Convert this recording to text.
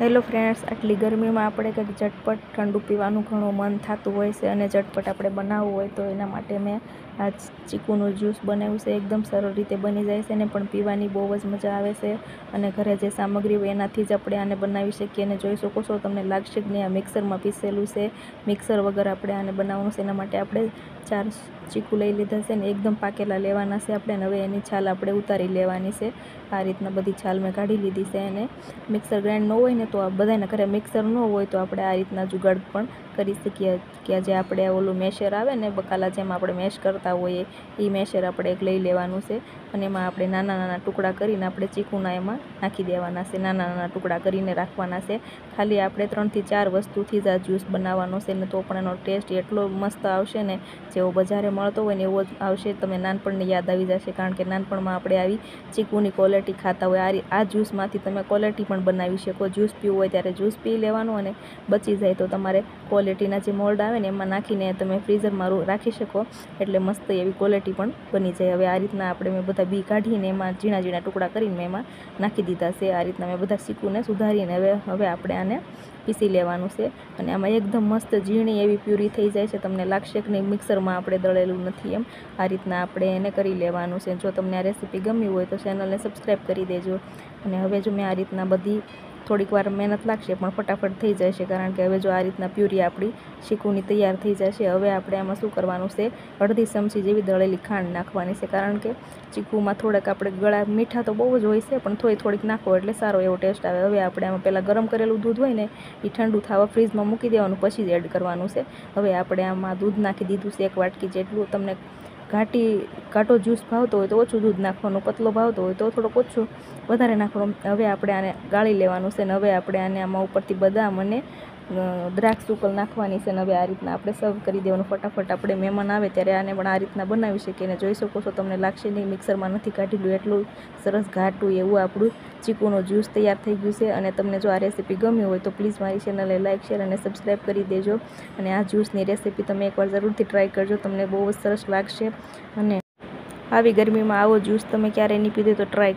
Hello friends, આટલી ગરમીમાં આપણે કંઈક ઝટપટ ઠંડુ પીવાનું ઘણું મન થતું હોય છે અને ઝટપટ આપણે બનાવવું હોય તો એના માટે મેં આ ચીકુનું જ્યુસ બનાવ્યું છે. એકદમ સરળ રીતે બની જાય છે ને પણ પીવાની બહુ જ મજા આવે છે અને ઘરે જે સામગ્રી હોય એનાથી જ આપણે આને બનાવી શકીએ અને જોઈ શકો છો તમને લાગશે કે નહીં આ મિક્સરમાં પીસેલું છે. મિક્સર વગર આપણે આને બનાવવાનું છે એના માટે આપણે ચાર ચીકુ લઈ લીધા છે ને એકદમ પાકેલા લેવાના છે આપણે હવે એની છાલ આપણે ઉતારી લેવાની છે. આ રીતના બધી છાલ મેં કાઢી લીધી છે અને મિક્સર ગ્રાઇન્ડ ન હોય ને તો આ બધાના ઘરે મિક્સર ન હોય તો આપણે આ રીતના જુગાડ પણ કરી શકીએ કે જે આપણે ઓલું મેશર આવે ને બકાલા જેમ આપણે મેશ કરતા હોઈએ, એ મેશર આપણે એક લઈ લેવાનું છે અને એમાં આપણે નાના નાના ટુકડા કરીને આપણે ચીકુના એમાં નાખી દેવાના છે, નાના નાના ટુકડા કરીને રાખવાના છે. ખાલી આપણે ત્રણથી ચાર વસ્તુથી જ આ જ્યુસ બનાવવાનો છે ને તો પણ એનો ટેસ્ટ એટલો મસ્ત આવશે ને જેવો બજારે મળતો હોય ને એવો જ આવશે, તમે નાનપણની યાદ આવી જશે કારણ કે નાનપણમાં આપણે આવી ચીકુની ક્વોલિટી ખાતા હોય, આ આ જ્યુસમાંથી તમે ક્વોલિટી પણ બનાવી શકો. જ્યુસ પીવું હોય ત્યારે જ્યુસ પી લેવાનું અને બચી જાય તો તમારે ક્વોલિટીના જે મોલ્ડ આવે ને એમાં નાખીને તમે ફ્રીઝરમાં રાખી શકો. એટલે મસ્ત એવી ક્વોલિટી પણ બની જાય. હવે આ રીતના આપણે મેં બધા બી કાઢીને એમાં ઝીણા ઝીણા ટુકડા કરીને મેં એમાં નાખી દીધા છે. આ રીતના મેં બધા શીકુને સુધારીને હવે હવે આપણે આને પીસી લેવાનું છે. અને આમાં એકદમ મસ્ત ઝીણી એવી પ્યુરી થઈ જાય છે. તમને લાગશે કે નહીં, મિક્સરમાં આપણે દળેલું નથી એમ. આ રીતના આપણે એને કરી લેવાનું છે. જો તમને આ રેસીપી ગમી હોય તો ચેનલને સબસ્ક્રાઈબ કરી દેજો. અને હવે જો મેં આ રીતના બધી થોડીક વાર મહેનત લાગશે પણ ફટાફટ થઈ જશે, કારણ કે હવે જો આ રીતના પ્યુરી આપણી શીકુની તૈયાર થઈ જશે, હવે આપણે આમાં શું કરવાનું છે? અડધી ચમચી જેવી દળેલી ખાંડ નાખવાની છે, કારણ કે ચીકુમાં થોડાક આપણે ગળા મીઠા તો બહુ જ હોય છે, પણ થોડી થોડીક નાખો એટલે સારો એવો ટેસ્ટ આવે. હવે આપણે આમાં પહેલાં ગરમ કરેલું દૂધ હોય ને એ ઠંડુ થવા ફ્રીજમાં મૂકી દેવાનું, પછી જ એડ કરવાનું છે. હવે આપણે આમાં દૂધ નાખી દીધું છે, એક વાટકી જેટલું. તમને ઘાટી, ઘાટો જ્યુસ ભાવતો હોય તો ઓછું દૂધ નાખવાનું, પતલો ભાવતો હોય તો થોડોક ઓછું વધારે નાખવાનું. હવે આપણે આને ગાળી લેવાનું છે ને હવે આપણે આને આમાં ઉપરથી બદામ અને દ્રાક્ષ ઉકલ નાખવાની છે ને હવે આ રીતના આપણે સર્વ કરી દેવાનું. ફટાફટ આપણે મહેમાન આવે ત્યારે આને પણ આ રીતના બનાવી શકીએ અને જોઈ શકો છો તમને લાગશે નહીં, મિક્સરમાં નથી કાઢેલું, એટલું સરસ ઘાટું એવું આપણું ચીકુનું જ્યુસ તૈયાર થઈ ગયું છે. અને તમને જો આ રેસીપી ગમી હોય તો પ્લીઝ મારી ચેનલને લાઇક શેર અને સબસ્ક્રાઈબ કરી દેજો. અને આ જ્યુસની રેસીપી તમે એકવાર જરૂરથી ટ્રાય કરજો, તમને બહુ જ સરસ લાગશે. અને આવી ગરમીમાં આવો જ્યુસ તમે ક્યારેય નહીં પીધો તો ટ્રાય